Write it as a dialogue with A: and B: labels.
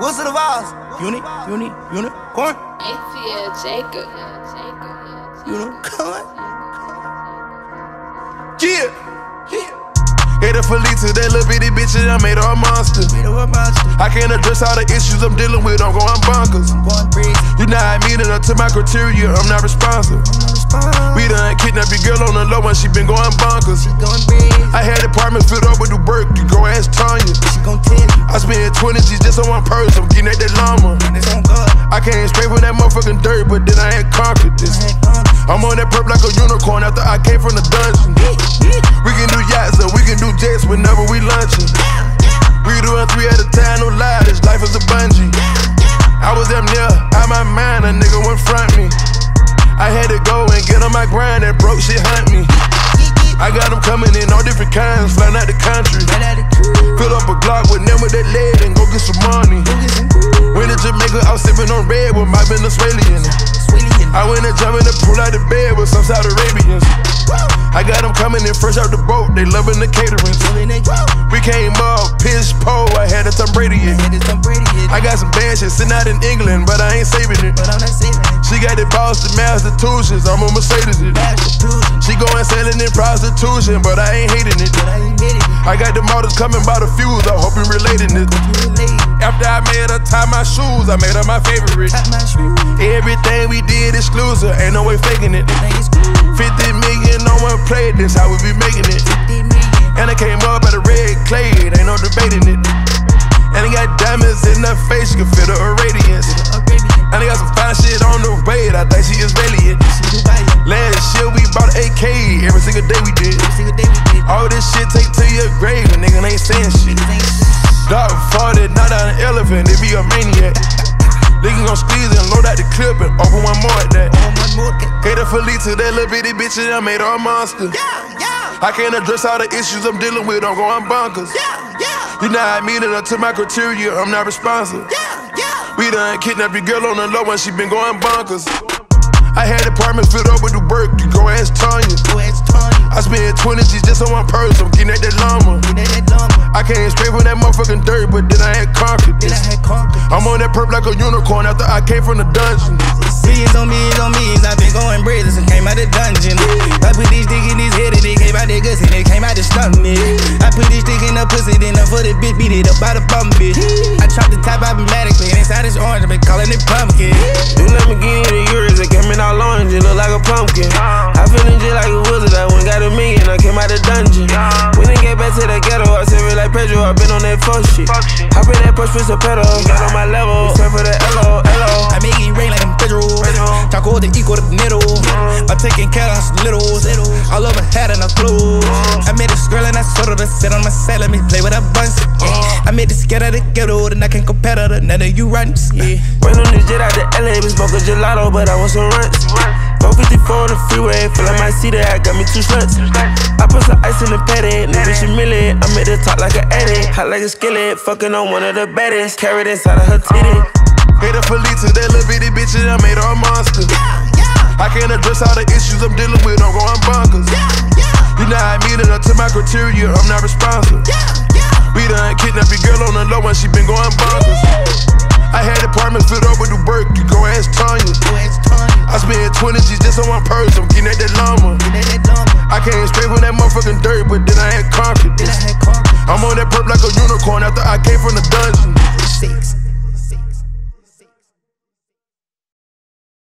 A: What's the vibes? Uni, uni, unicorn.
B: ATL Jacob.
A: Unicorn.
C: Yeah. yeah. Hit a Felita, that little bitty bitch, and I made her a monster.
A: Made her a monster.
C: I can't address all the issues I'm dealing with, I'm going bonkers.
A: I'm going crazy.
C: You mean it up to my criteria, I'm not responsive. We done kidnapped your girl on the low and she been going bonkers.
A: She going crazy.
C: I had apartments filled up with 20 G's on one purse, I'm getting at that llama.
A: And it's on God.
C: I came straight from that motherfucking dirt, but then I had conquered this. I'm on that purp like a unicorn after I came from the dungeon. We can do yachts or we can do jets whenever we lunching. We doing three at a time, no lie, this life is a bungee. I was damn near out my mind, a nigga went front me. I had to go and get on my grind, that broke shit hunt me. I got them coming in all different kinds, flying out the country. Glock with them with that lead and go get some money. Went to Jamaica, I was sipping on red with my Venezuelan. I went and jumped in the pool out the bed with some Saudi Arabians. I got them coming in fresh out the boat, they loving the catering. We came up, pitch bad sitting out in England, but I ain't saving it.
A: But I'm not saving it.
C: She got the Boston Massachusetts, I'm a Mercedes it. She going selling in prostitution, but I ain't hating it.
A: But I ain't it.
C: I got the models coming by the fuse, I hope you relating it. After I made her tie my shoes, I made her my favorite.
A: My.
C: Everything we did exclusive, ain't no way faking it.
A: Think it's cool.
C: 50 million, no one played this, how we be making it. And I came up at a red clay, ain't no debating it. In her face, you can feel the radiance. And I got some fine shit on the way, I think she is valiant.
A: She Dubai.
C: Last year we bought an AK, every single day we did.
A: Every single day we did.
C: All this shit take to your grave, and nigga ain't saying shit.
A: Niggas ain't shit.
C: Dog farted, not on an elephant, they be a maniac. Nigga gon' squeeze and load out the clip and open one more at that.
A: Oh, one more. Get-
C: Hit a Felita, that little bitty bitch, and I made her a monster.
A: Yeah, yeah.
C: I can't address all the issues I'm dealing with, I'm going bonkers.
A: Yeah.
C: You know I mean it up to my criteria, I'm not responsive.
A: Yeah, yeah.
C: We done kidnapped your girl on the low and she been going bonkers. I had apartments filled up with the work, you go ask Tanya.
A: Go ask Tony.
C: I spent 20 G's just on one purse, I'm getting at that llama.
A: Get that lumber.
C: I came straight from that motherfucking dirt, but then I had conquered
A: Then I had conquered.
C: I'm on that purp like a unicorn after I came from the dungeon.
A: Millions on millions on millions, I've been going brazen and came out the dungeon. I put these dick in his head the it up by the bum bitch. I chopped the top automatically, and inside this orange, I've been calling it pumpkin.
D: New Lamborghini the Euros, they came in all orange, it look like a pumpkin. I feeling just like a wizard, I went got a million, I came out the dungeon. We didn't get back to the ghetto, I said it like Pedro, I been on that fuck shit. Hop in that push, a pedal, got on my level, time for the LO, LO.
A: I make it rain like I'm Pedro. Taco the equal to needle. I'm taking care of littles. All over hat and a clothes. I I told her to sit on my side, let me play with her buns. Yeah. Uh. I made this get out of the ghetto, and I can't compare to the none of you runs. Yeah.
D: Ran on this jet out to LA, been smoke a gelato, but I want some runs. 454 on the freeway, feel like my seat that got me two sluts. I put some ice in the patty, nigga, she millie. I'm at the top like an addict, hot like a skillet, fucking on one of the baddest, carried inside of her titty.
C: Hit a Felita, that little bitty bitch, and I made her a monster. I can't address all the issues I'm dealing with, I'm going bonkers. You mean it up to my criteria, I'm not responsive. We done kidnapped your girl on the low and she been going bonkers. I had apartments filled up with the work, you go ask Tanya. I spent 20 G's just on one purse, I'm getting at that llama.
A: Get that lumber.
C: I came straight from that motherfucking dirt, but then I had conquered
A: Then I
C: this.
A: had conquered.
C: I'm on that purp like a unicorn after I came from the dungeon.